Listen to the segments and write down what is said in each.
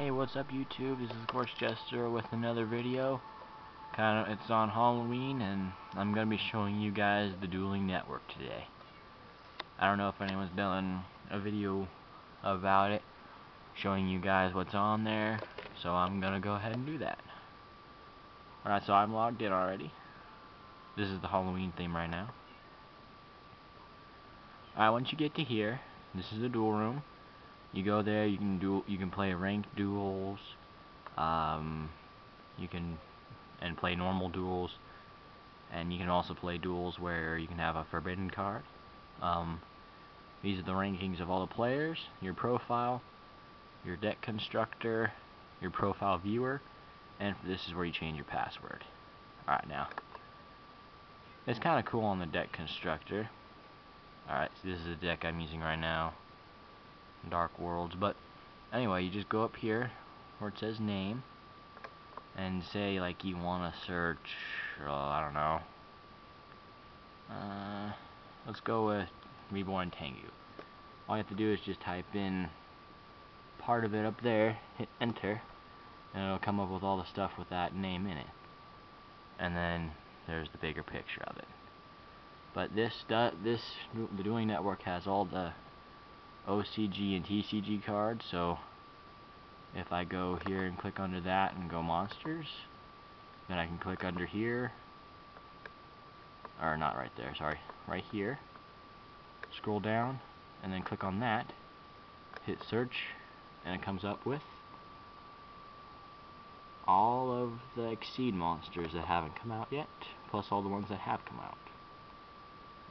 Hey, what's up YouTube? This is of course Jester with another video. Kind of, it's on Halloween, and I'm gonna be showing you guys the Dueling Network today. I don't know if anyone's done a video about it, showing you guys what's on there, so I'm gonna go ahead and do that. Alright, so I'm logged in already. This is the Halloween theme right now. Alright, once you get to here, this is the duel room you go there you can do you can play ranked duels um, you can and play normal duels and you can also play duels where you can have a forbidden card. Um, these are the rankings of all the players your profile your deck constructor your profile viewer and this is where you change your password. Alright now it's kinda cool on the deck constructor. Alright so this is the deck I'm using right now Dark Worlds. But anyway, you just go up here where it says name and say like you want to search, uh, I don't know. Uh, let's go with Reborn Tengu. All you have to do is just type in part of it up there, hit enter, and it'll come up with all the stuff with that name in it. And then there's the bigger picture of it. But this, this, the Dueling Network has all the OCG and TCG cards so if I go here and click under that and go monsters then I can click under here. Or not right there sorry right here. Scroll down and then click on that. Hit search and it comes up with all of the Exceed monsters that haven't come out yet plus all the ones that have come out.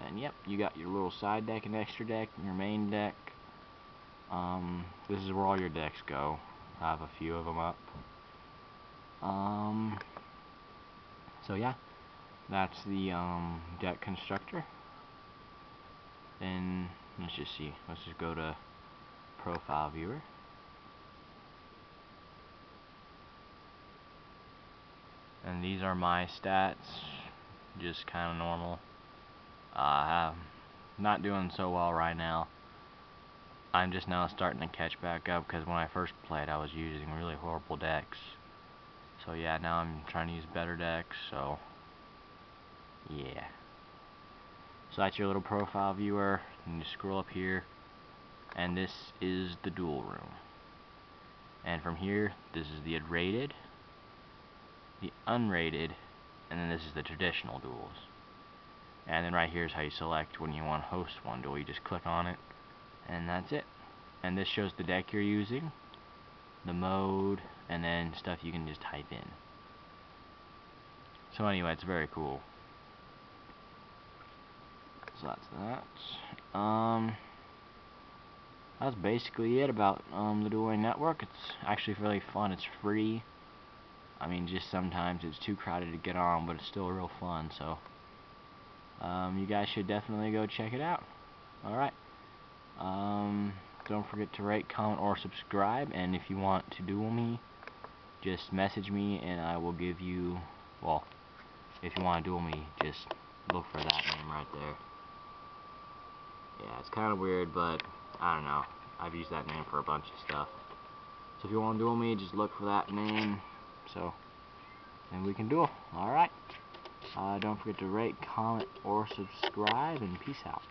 And yep you got your little side deck and extra deck and your main deck this is where all your decks go. I have a few of them up. Um, so yeah, that's the um, deck constructor. Then let's just see. Let's just go to profile viewer. And these are my stats, just kind of normal. Uh, not doing so well right now. I'm just now starting to catch back up because when I first played I was using really horrible decks. So yeah, now I'm trying to use better decks, so yeah. So that's your little profile viewer, and you scroll up here, and this is the duel room. And from here, this is the rated, the unrated, and then this is the traditional duels. And then right here is how you select when you want to host one duel. You just click on it, and that's it. And this shows the deck you're using the mode and then stuff you can just type in. So anyway it's very cool. So that's that. Um that's basically it about um, the Dueling Network. It's actually really fun. It's free. I mean just sometimes it's too crowded to get on but it's still real fun so um, you guys should definitely go check it out. Alright um, don't forget to rate, comment, or subscribe. And if you want to duel me, just message me and I will give you, well, if you want to duel me, just look for that name right there. Yeah, it's kind of weird, but I don't know. I've used that name for a bunch of stuff. So if you want to duel me, just look for that name. So, and we can duel. Alright. Uh, don't forget to rate, comment, or subscribe, and peace out.